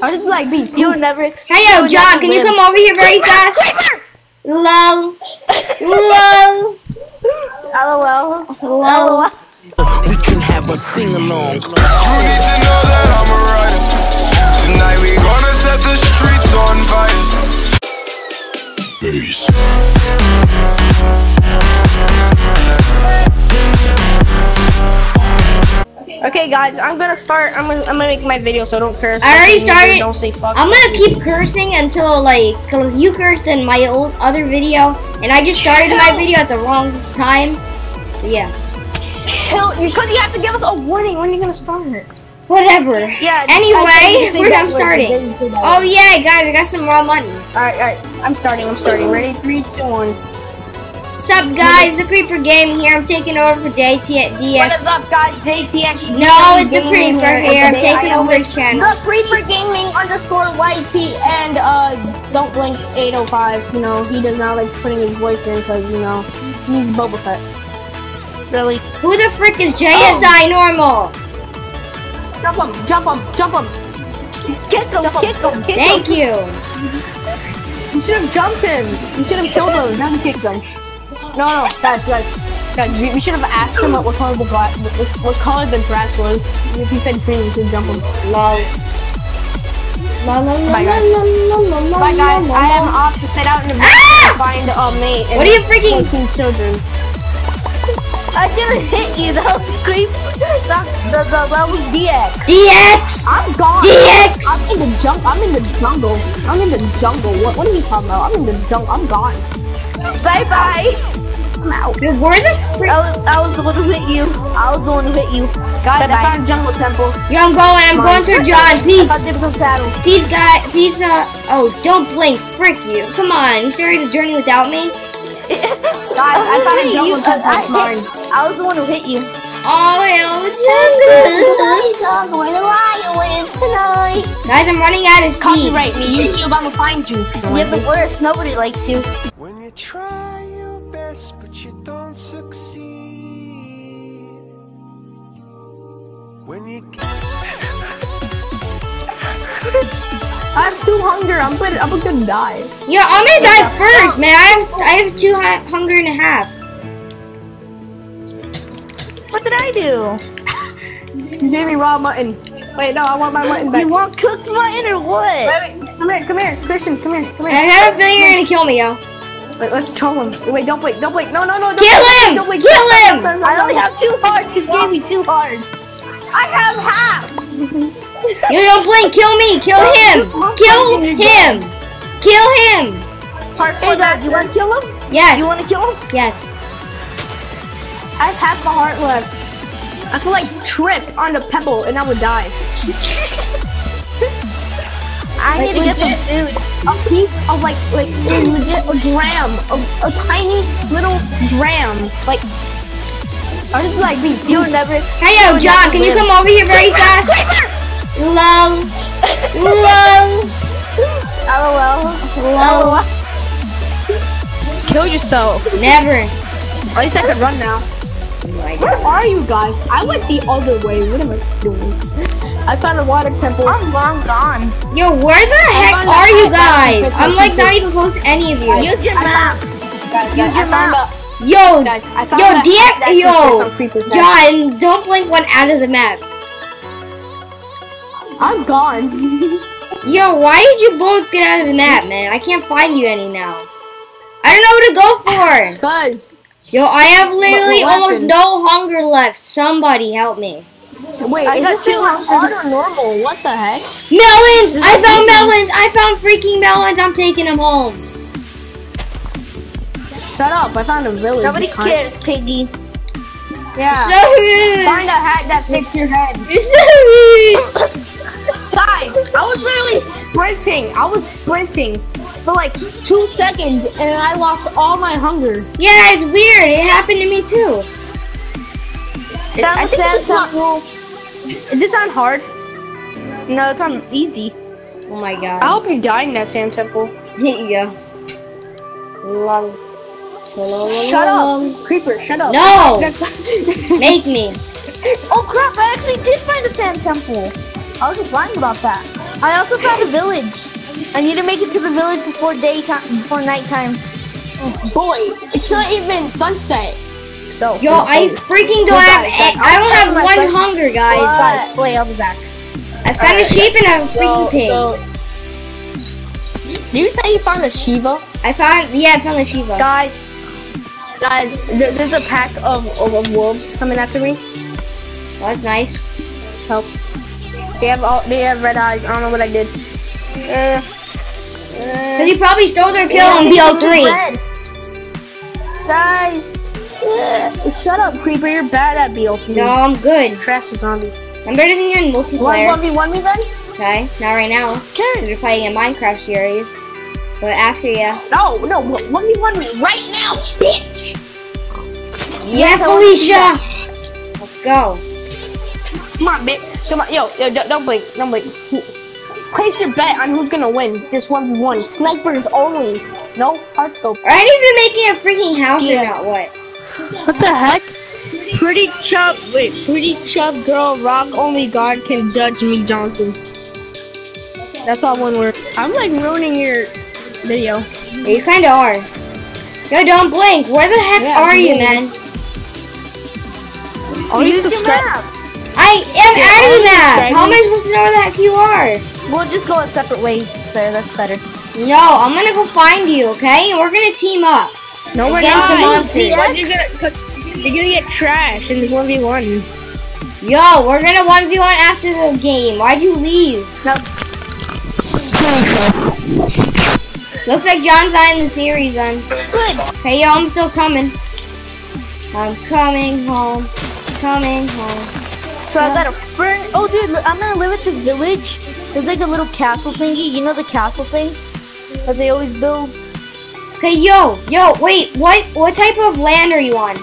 How did you like be? You'll never. Hey yo, John, never can you come over here very fast? Lol. Lol. LOL. Lol. We can have a sing along. You need to know that I'm a rider. Tonight we gonna set the streets on fire. Okay, guys, I'm gonna start. I'm gonna, I'm gonna make my video, so don't curse. I already started. Don't say fuck. I'm gonna keep cursing until like, you cursed in my old other video, and I just started my video at the wrong time. So yeah, Hell, because you have to give us a warning when you're gonna start. it. whatever. Yeah. Anyway, where I'm starting. they did that. Oh yeah, guys, I got some raw money. All right, all right. I'm starting. I'm starting. Ready? Three, two, one. What's up, guys? The Creeper Game here. I'm taking over for JT What is DX. up, guys? JTX. No, it's the Creeper here. I'm taking over his channel. The Creeper Gaming underscore YT and uh, don't blink 805. You know, he does not like putting his voice in because, you know, he's Boba Fett. Really? Who the frick is JSI Normal? Jump him, jump him, jump him. Kick him, kick him, kick him. Thank you. You should have jumped him. You should have killed him, not kicked him. No, no, guys, guys. Guys, we, we should have asked him what, color the grass, what, what color the grass was. If he said green, we should jump him. Lol. La la la Bye, la guys. la la la la Bye, guys. la I am off to set out in the Ah! to find a mate. and What are you freaking- 14 children. I didn't hit you. That was creep. That, that, that, that was DX. DX! I'm gone. DX! I'm in the junk. I'm in the jungle. I'm in the jungle. What? What are you talking about? I'm in the jungle. I'm gone. Bye bye. I'm out. Dude, where the frick? I was, I was the one who hit you. I was the one who hit you. Guys, I Bye-bye. found a jungle temple. Yo, I'm going. I'm going to John. Peace. found different saddles. Peace, guy. Peace, uh. Oh, don't blink. Frick you. Come on. You started the journey without me? Guys, I found a You- jungle temple. I- It's. I was the one who hit you. Oh, hell, jungle. jungle where the lion lives tonight. Guys, I'm running out of speed. Copyright me. YouTube, I'ma find you. Yeah, but worse, nobody likes you. When you try When you mm. I have two hunger. I'm gonna, I'm gonna die. Yeah, I'm gonna die first, man. I have, I have two hu- hunger and a half. What did I do? You gave me raw mutton. Wait, no, I want my mutton back. You want cooked mutton or what? Wait, wait, come here, come here, Christian, come here, come here. I have a feeling you're gonna kill me, yo. Wait, let's troll him. Wait, don't wait, don't wait. No, no, no, don't Kill blink, him! Don't wait, Kill No, him! no, no, I no, only have two hearts. You gave me two hearts. I have half. You don't blink. Kill me. Kill him. Kill him. Kill him. Hey, Dad, you want to kill him? Yes. You want to kill him? Yes. I have half a heart left. I could like trip on the pebble and I would die. I Like, need to get some food. A piece of like like a legit a gram, a, a tiny little gram. Like I just like be You'll never. Hey yo, John, can you come over here very fast? Lol. Lol. LOL. Lol. kill yourself. Never. At least I could run now. Where are you guys? I went the other way. What am I doing? I found a water temple. I'm long gone. Yo, where the heck are you guys? I'm like not even close to any of you. Use your map. Guys, Use your I map. A, Yo, guys, yo, a- DX, yo, on Creeper's head. John, don't blink one out of the map. I'm gone. Yo, why did you both get out of the map, man? I can't find you any now. I don't know what to go for. Guys, Yo, I have literally almost no hunger left. Somebody help me. wait, I is got this thing two like hard or normal? What the heck? Melons! I found melons! I found freaking melons! I'm taking them home. Shut up! I found a village. Nobody you cunt. cares, Piggy. Yeah. So rude! Find a hat that fits your head. You're! Guys, I was literally sprinting. I was sprinting for like two seconds, and I lost all my hunger. Yeah, it's weird. It happened to me too. Down I think sand it's not- temple. Is this on hard? No, it's on easy. Oh my god. I hope you're dying that sand temple. Here you go. Lol. Shut up, creeper. Shut up. No. That's- Make me. Oh crap! I actually did find a sand temple. I was just lying about that. I also found a village. I need to make it to the village before daytime, before nighttime. Oh, boy, it's not even sunset. So. Yo, I freaking don't have. I don't have one hunger, guys. Guys, wait, I'll be back. I found a sheep and a freaking pig. Do you say you found a Shiva? I found. Yeah, I found the Shiva. Guys, Guys, there- there's a pack of, of, of wolves coming after me. That's nice. Help. They have all, they have red eyes. I don't know what I did. Uh, Cause you probably stole their kill on BO3. guys, uh, shut up, creeper. You're bad at BO3. No, I'm good. Trash the zombies. I'm better than you in One multiplayer. one v one me then? Okay, not right now. Cause we're playing a Minecraft series. But after, yeah. No, no, one v one me right now, bitch. Yeah, I Felicia! Let's go. Come on, bitch. Come on, yo, yo, don't, blink, don't blink. Place your bet on who's gonna win this one v one. Snipers only. No hard scope. Are of you making a freaking house Yeah. or not? What? What the heck? Pretty chub, wait, pretty chub girl, rock only God can judge me, Johnson. That's all one word. I'm like ruining your video. Yeah, you kinda are. Yo, don't blink. Where the heck Yeah, are you, man? Only Use your subscribe. map. I am Yeah, out of only that. How am me. I supposed to know where the heck you are? We'll just go a separate way, sir. That's better. No, I'm gonna go find you, okay? We're gonna team up. No, we're Against the not. monsters. Why You're gonna, cause you're gonna get trashed in this one v one. Yo, we're gonna 1v1 after the game. Why'd you leave? Now, Looks like John's in the series then. good. Hey, yo, I'm still coming. I'm coming home. Coming home. So I got a friend. Oh, dude, I'm gonna live at this village. There's like a little castle thingy. You know the castle thing that they always build. Okay, yo, yo, wait, what what type of land are you on?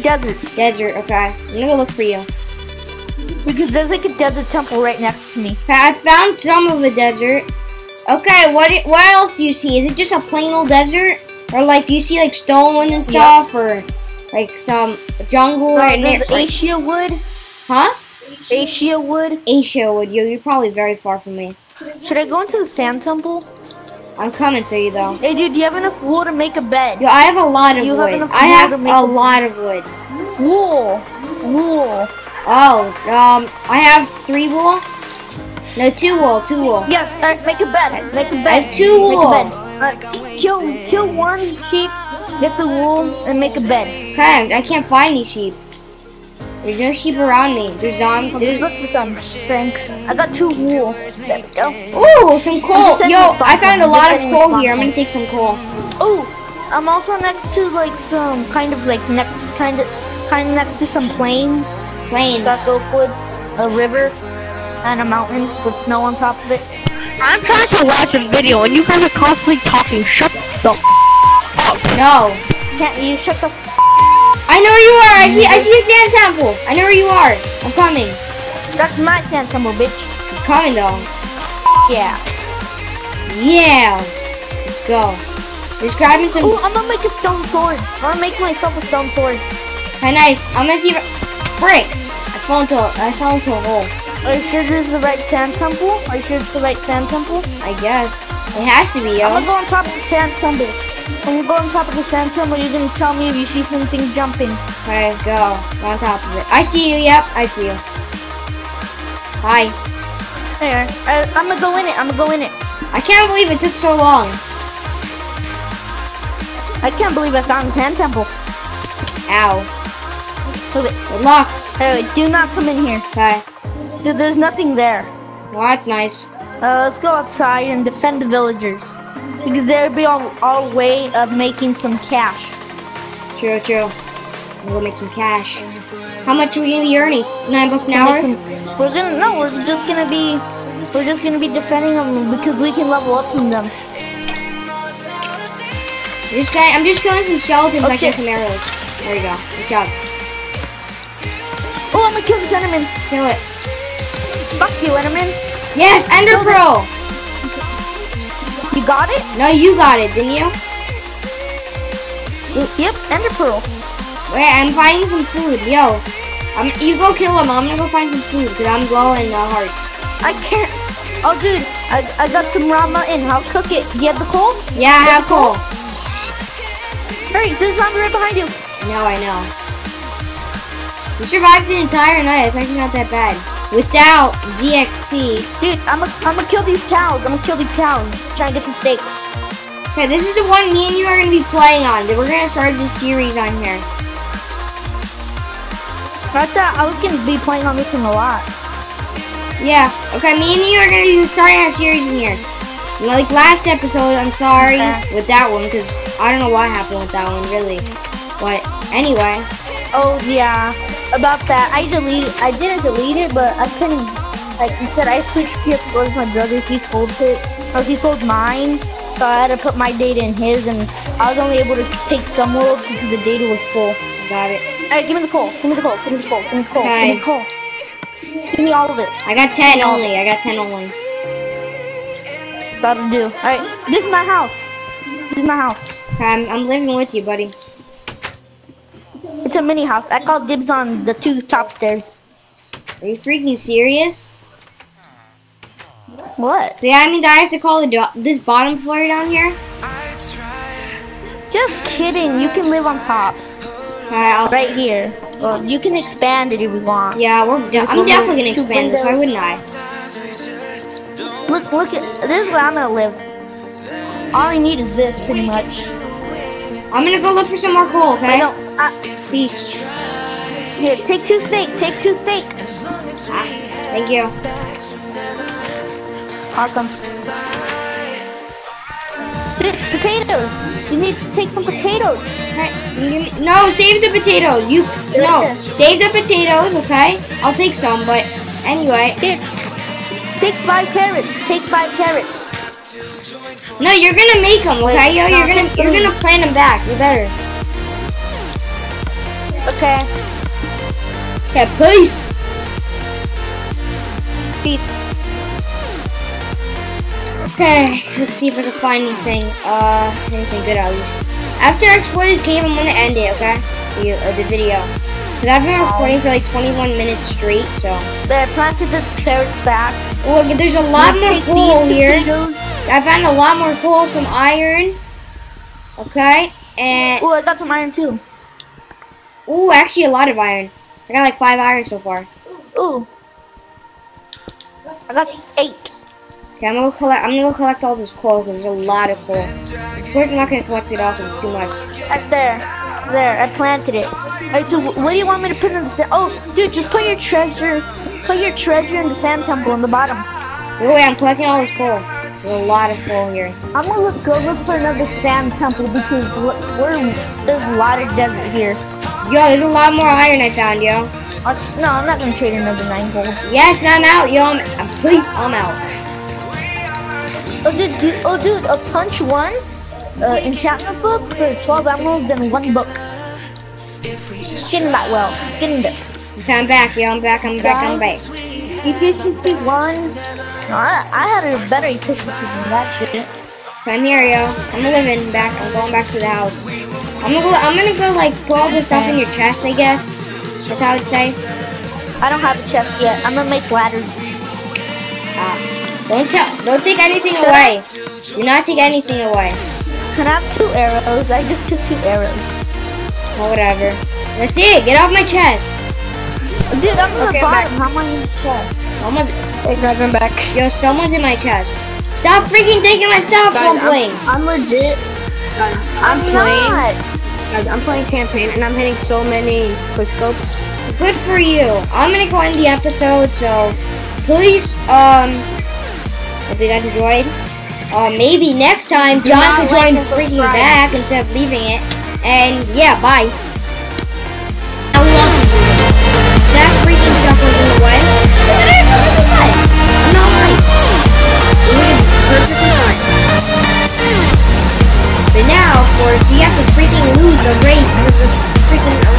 Desert. Desert, okay. I'm gonna go look for you. Because there's like a desert temple right next to me. Okay, I found some of a desert. Okay, what what else do you see? Is it just a plain old desert? Or like do you see like stone and stuff or like some jungle Uh, or there's like, acacia wood. Huh? acacia wood. acacia wood. you you're probably very far from me. Should I go into the sand temple? I'm coming to you though. Hey, dude, do you have enough wool to make a bed? Yo, I have a lot of You have wood. enough I have a a- lot of wood. Wool. Wool. Oh, um, I have three wool. No, two wool, two wool. Yes, alright, make a bed. Make a bed. I have two Make wool. a bed. Uh, kill, kill one sheep, get the wool, and make a bed. Okay, I can't find these sheep. There's no sheep around me. There's zombies. There's... look for some. Thanks. I got two wool. There we go. Ooh, some coal. Yo, I found a lot of coal here. I'm gonna take some coal. Oh, I'm also next to like some kind of like next kind of kind of next to some plains. Plains. Got Oakwood, a river, and a mountain with snow on top of it. I'm trying to watch a video and you guys are constantly talking. Shut the No. Can't you shut the? F- I know where you are. I see. I see a sand temple. I know where you are. I'm coming. That's my sand temple, bitch. I'm coming though. Yeah. Yeah. Let's go. Just grabbing some. Ooh, I'm gonna make a stone sword. I'm gonna make myself a stone sword. Okay, nice. I'm gonna see if. Frick. I fell into. I fell into a hole. Are you sure this is the right sand temple? Are you sure it's the right sand temple? I guess. It has to be, I'm gonna go on top of the sand temple. When you go on top of the sand temple, you're gonna tell me if you see something jumping. Okay, go. Go on top of it. I see you. Yep, I see you. Hi. There. I, I'm gonna go in it. I'm gonna go in it. I can't believe it took so long. I can't believe I found the sand temple. Ow. Look it. Good luck. Hey, do not come in here. Okay. Dude, there's nothing there. Well, that's nice. Uh, let's go outside and defend the villagers. Because they'll be on our way of making some cash. True, true. We'll make some cash. How much are we gonna be earning? Nine bucks an hour? We're gonna no, we're just gonna be we're just gonna be defending them because we can level up from them. This guy, I'm just killing some skeletons Okay. there's some arrows. There you go. Good job. Oh, I'm gonna kill the enderman. Kill it. Fuck you, enderman. Yes, Ender Pearl! You got it? No, you got it, didn't you? Yep, ender pearl. Wait, I'm finding some food. Yo, I'm, you go kill him. I'm gonna go find some food because I'm low in uh, hearts. I can't. Oh, dude, I, I got some ramen and I'll cook it. Do you have the coal? Yeah, I have coal. Hurry, there's zombie right behind you. No, I know. We survived the entire night. It's actually not that bad. Without DXC. Dude, I'm gonna I'm kill these cows. I'm gonna kill these cows. Try and get some steak. Okay, this is the one me and you are gonna be playing on. We're gonna start this series on here. I thought I was gonna be playing on this one a lot. Yeah. Okay, me and you are gonna be starting our series in here. Like last episode, I'm sorry Okay. with that one because I don't know what happened with that one really. But anyway, Oh yeah, about that. I deleted. I didn't delete it, but I couldn't. Like instead, I switched PS4 with my brother. He sold it, or he sold mine. So I had to put my data in his, and I was only able to take some worlds because the data was full. got it. Alright, give me the coal. Give me the coal. Give me the coal. Give me the coal. Give me the coal. Give me all of it. I got ten only. I got ten only. That'll do. Alright, this is my house. This is my house. Okay, I'm, I'm living with you, buddy. It's a mini house. I call dibs on the two top stairs. Are you freaking serious? What? So yeah, I mean, I have to call the this bottom floor down here. Just kidding. You can live on top. I'll, Right here. Well, you can expand it if you want. yeah, we're. De- I'm definitely gonna expand this. Why wouldn't I? Look, look at this is where I'm gonna live. All I need is this, pretty much. I'm gonna go look for some more coal. I Okay. don't. I, Here, take two steak. Take two steak. Ah, thank you. Awesome. Potatoes. You need to take some potatoes. Okay, you give me- No, save the potatoes. You no, save the potatoes. Okay, I'll take some. But anyway, Here, take five carrots. Take five carrots. no, you're gonna make them. Okay, yo, you're gonna you're gonna plant them back. You better. Okay. Okay, peace. Peace. Okay, let's see if I can find anything. Uh, anything good at least. After I explore this cave, I'm gonna end it. Okay, the, uh, the video. Cause I've been recording for like 21 minutes straight. So, There, planted the carrots back. look, there's a lot more coal here. I found a lot more coal, some iron. Okay, and Oh, I got some iron too. Ooh, actually a lot of iron. I got like five iron so far. Ooh. I got eight. Okay, I'm gonna go collect. I'm gonna go collect all this coal because there's a lot of coal. Of course, I'm not gonna collect it all because it's too much. Right there. There, I planted it. Alright, so what do you want me to put in the sand? Oh, dude, just put your treasure, put your treasure in the sand temple in the bottom. Wait, wait, I'm collecting all this coal. There's a lot of coal here. I'm gonna look, go look for another sand temple because we're, there's a lot of desert here. Yo, there's a lot more iron I found, yo. Uh, no, I'm not gonna trade another nine gold. Yes, I'm out, yo. I'm, I'm please, I'm out. Oh, dude, dude, oh, dude, a punch one, uh, enchantment book for 12 emeralds and one book. Getting that well, getting there. I'm back, yo. I'm back. I'm back. I'm back. Efficiency one. No, I, I had a better efficiency than that shit. I'm here, yo. I'm living back. I'm going back to the house. I'm gonna go. I'm gonna go like put all this stuff in your chest, I guess. That's how I would say. I don't have a chest yet. I'm gonna make ladders. Ah, don't tell. Don't take anything away. Do not take anything away. Can I have two arrows? I just took two arrows. Or whatever. That's it. Get off my chest. Dude, I'm in Okay, the I'm bottom. How am I in the chest? Someone's. Hey guys, I'm back. Yo, someone's in my chest. Stop freaking taking my stuff, Guys, while playing. I'm, I'm legit. Guys, I'm I'm playing. not. Guys, I'm playing campaign and I'm hitting so many quick scopes. Good for you. I'm gonna go end the episode, so please, um, hope you guys enjoyed. Uh, maybe next time John can join and freaking back instead of leaving it. And yeah, bye. But now, of course, we have to freaking lose the race because of freaking